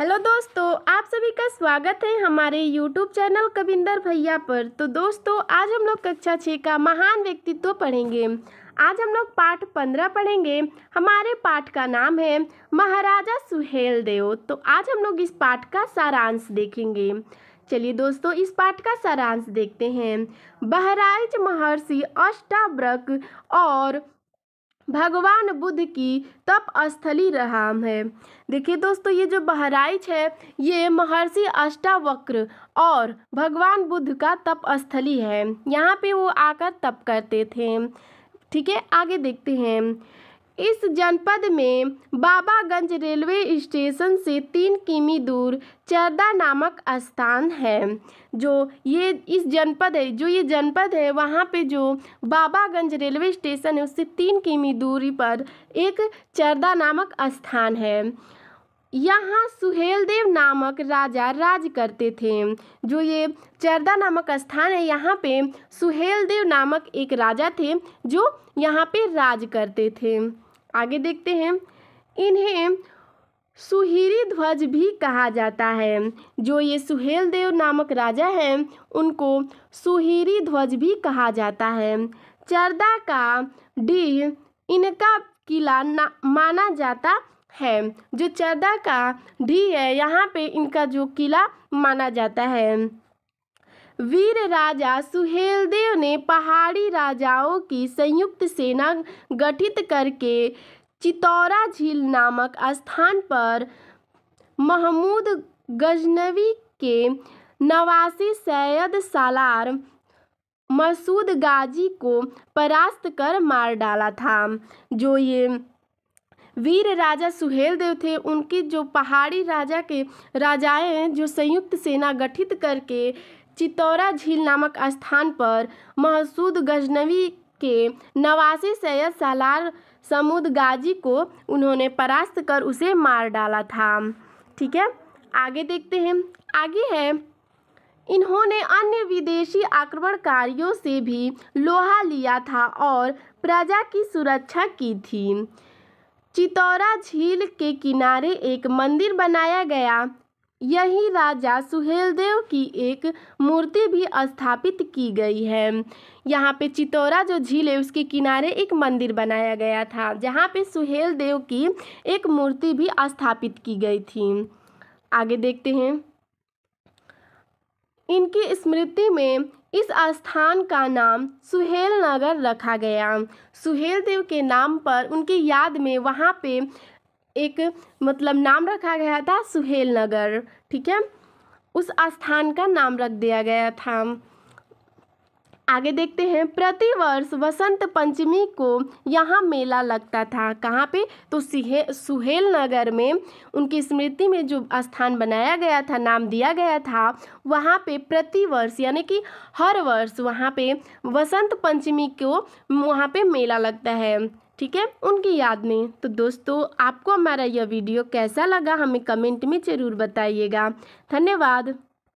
Hello दोस्तों, आप सभी का स्वागत है हमारे यूट्यूब चैनल कविंदर भैया पर। तो दोस्तों, आज हम लोग कक्षा छः का महान व्यक्तित्व पढ़ेंगे। आज हम लोग पाठ पंद्रह पढ़ेंगे। हमारे पाठ का नाम है महाराजा सुहेल देव तो आज हम लोग इस पाठ का सारांश देखेंगे। चलिए दोस्तों, इस पाठ का सारांश देखते हैं। बहराइच महर्षि अष्टावक्रक और भगवान बुद्ध की तप स्थली रहाम है। देखिए दोस्तों, ये जो बहराइच है, ये महर्षि अष्टावक्र और भगवान बुद्ध का तप स्थली है। यहाँ पे वो आकर तप करते थे। ठीक है, आगे देखते हैं। इस जनपद में बाबागंज रेलवे स्टेशन से तीन किमी दूर चरदा नामक स्थान है। जो ये इस जनपद है, जो ये जनपद है, वहाँ पे जो बाबागंज रेलवे स्टेशन है, उससे तीन किमी दूरी पर एक चरदा नामक स्थान है। यहाँ सुहेलदेव नामक राजा राज करते थे। जो ये चरदा नामक स्थान है, यहाँ पे सुहेलदेव नामक एक राजा थे, जो यहाँ पे राज करते थे। आगे देखते हैं। इन्हें सुहिरी ध्वज भी कहा जाता है। जो ये सुहेल देव नामक राजा हैं, उनको सुहिरी ध्वज भी कहा जाता है। चरदा का डी इनका किला माना जाता है। जो चरदा का डी है, यहाँ पे इनका जो किला माना जाता है। वीर राजा सुहेलदेव ने पहाड़ी राजाओं की संयुक्त सेना गठित करके चितौरा झील नामक स्थान पर महमूद गजनवी के नवासी सैयद सालार मसूद गाजी को परास्त कर मार डाला था। जो ये वीर राजा सुहेल देव थे, उनकी जो पहाड़ी राजा के राजाएँ जो संयुक्त सेना गठित करके चितौरा झील नामक स्थान पर महसूद गजनवी के नवासी सैयद सालार समुद गाजी को उन्होंने परास्त कर उसे मार डाला था। ठीक है? आगे देखते हैं। आगे है। इन्होंने अन्य विदेशी आक्रमणकारियों से भी लोहा लिया था और प्रजा की सुरक्षा की थी। चितौरा झील के किनारे एक मंदिर बनाया गया। यही राजा सुहेलदेव की एक मूर्ति भी स्थापित की गई है। यहाँ पे चितौरा जो झील है, उसके किनारे एक मंदिर बनाया गया था, जहाँ पे सुहेल देव की एक मूर्ति भी स्थापित की गई थी। आगे देखते हैं। इनकी स्मृति में इस स्थान का नाम सुहेल नगर रखा गया। सुहेल देव के नाम पर उनकी याद में वहाँ पे एक मतलब नाम रखा गया था सुहेल नगर ठीक है? उस स्थान का नाम रख दिया गया था। आगे देखते हैं, प्रतिवर्ष वसंत पंचमी को यहाँ मेला लगता था। कहाँ पे? तो सुहेल नगर में। उनकी स्मृति में जो स्थान बनाया गया था, नाम दिया गया था, वहाँ पे प्रतिवर्ष, यानी कि हर वर्ष वहाँ पे वसंत पंचमी को वहाँ पे मेला लगता है। ठीक है? उनकी याद में। तो दोस्तों, आपको हमारा यह वीडियो कैसा लगा हमें कमेंट में ज़रूर बताइएगा। धन्यवाद।